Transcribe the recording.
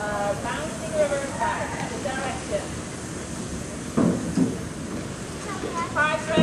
uh, bouncing riverside, the direction. Five